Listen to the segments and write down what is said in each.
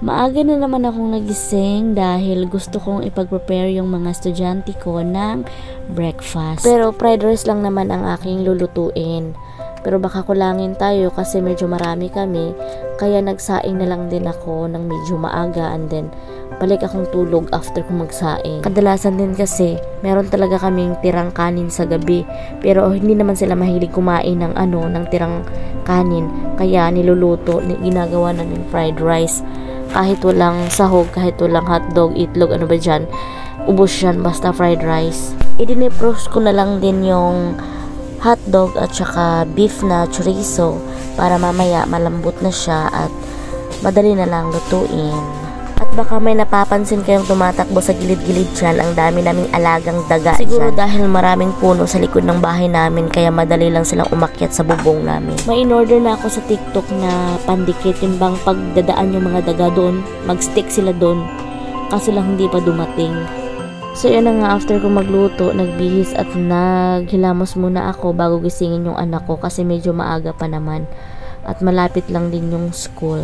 Maaga na naman akong nagising dahil gusto kong ipag-prepare yung mga estudyante ko ng breakfast. Pero fried rice lang naman ang aking lulutuin. Pero baka kulangin tayo kasi medyo marami kami. Kaya nagsaing na lang din ako ng medyo maaga and then balik akong tulog after kong magsaing. Kadalasan din kasi meron talaga kaming tirang kanin sa gabi. Pero hindi naman sila mahilig kumain ng ano, ng tirang kanin. Kaya niluluto, ginagawa namin fried rice kahit walang sahog, kahit walang hotdog, itlog, ano ba dyan, ubos yan, basta fried rice. Idinipros ko na lang din yung hotdog at saka beef na chorizo para mamaya malambot na siya at madali na lang lutuin. At baka may napapansin kayong tumatakbo sa gilid-gilid dyan, ang dami naming alagang daga Siguro dyan. dahil maraming puno sa likod ng bahay namin, kaya madali lang silang umakyat sa bubong namin. May in-order na ako sa TikTok na pandikit, yung bang pagdadaan yung mga daga doon, mag-stick sila doon, kaso lang hindi pa dumating. So yun na nga, after ko magluto, nagbihis at naghilamos muna ako bago gisingin yung anak ko kasi medyo maaga pa naman at malapit lang din yung school.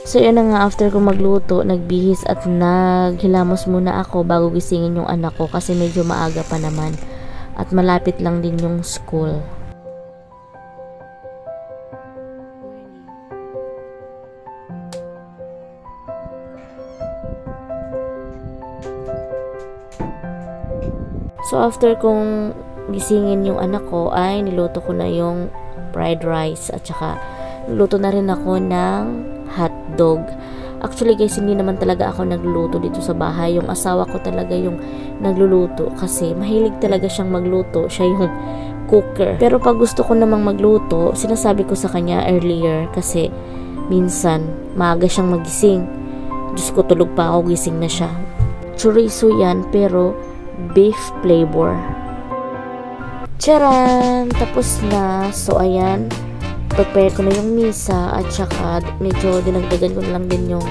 So yun na nga after ko magluto, nagbihis at naghilamos muna ako bago gisingin yung anak ko kasi medyo maaga pa naman at malapit lang din yung school. So after kong gisingin yung anak ko ay niluto ko na yung fried rice at saka luto na rin ako ng hotdog. Actually guys, hindi naman talaga ako nagluluto dito sa bahay. Yung asawa ko talaga yung nagluluto kasi mahilig talaga siyang magluto. Siya yung cooker. Pero pag gusto ko namang magluto, sinasabi ko sa kanya earlier kasi minsan maaga siyang magising. Diyos ko, tulog pa ako, gising na siya. Chorizo yan, pero beef flavor. Charan! Tapos na. So, ayan prepare ko na yung misa at saka medyo dinagdagan ko na lang din yung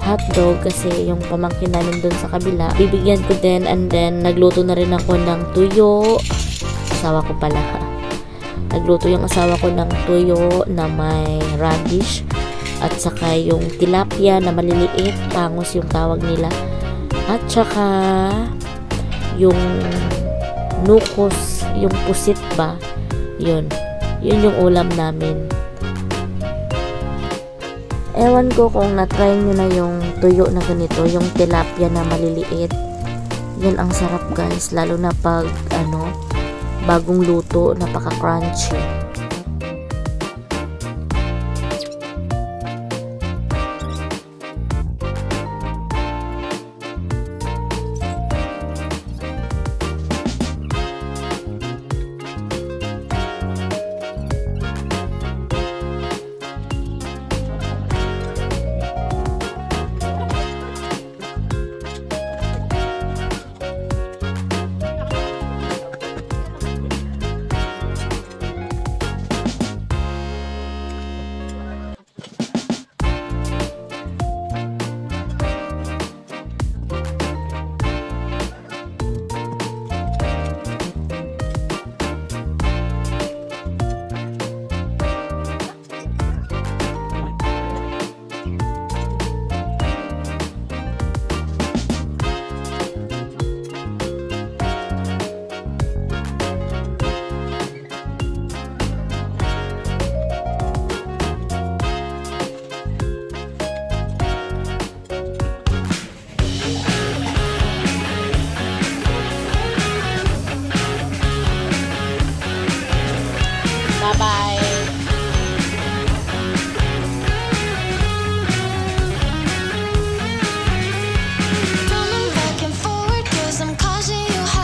hotdog kasi yung pamangkin namin dun sa kabila bibigyan ko din and then nagluto na rin ako ng tuyo. Asawa ko pala. Nagluto yung asawa ko ng tuyo na may radish at saka yung tilapia na maliliit tangos yung tawag nila. At saka yung nukos yung pusit ba? Yun yun yung ulam namin. Ewan ko kung na-try nyo na yung tuyo na ganito, yung tilapia na maliliit. Yan ang sarap guys, lalo na pag ano, bagong luto, napaka-crunchy.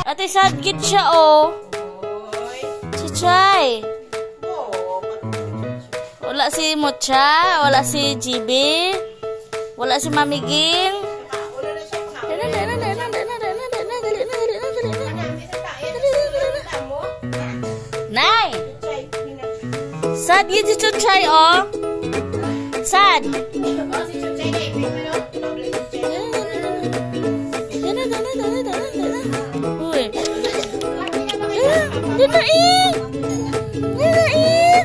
Ate sad gid siya oh. Si Chay. Wala si Mocha, wala si GB, wala si Mami Sad gid si Chuchay oh. Sad. Lalain! Lalain!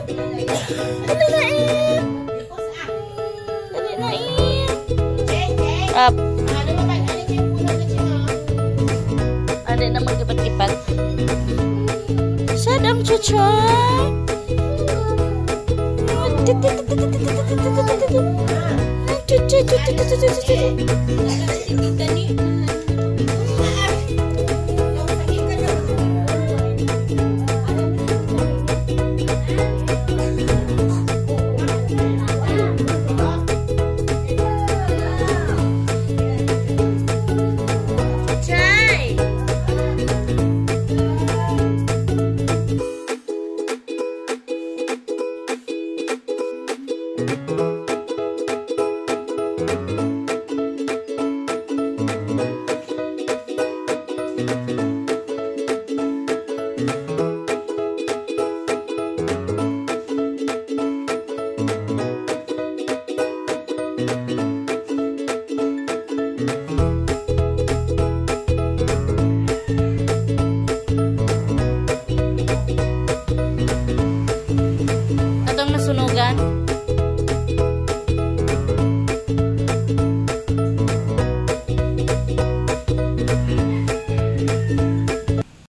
Lalain! Lalain! up. Ano na magkipat-kipat? Sad ang chuchay. Chuchay!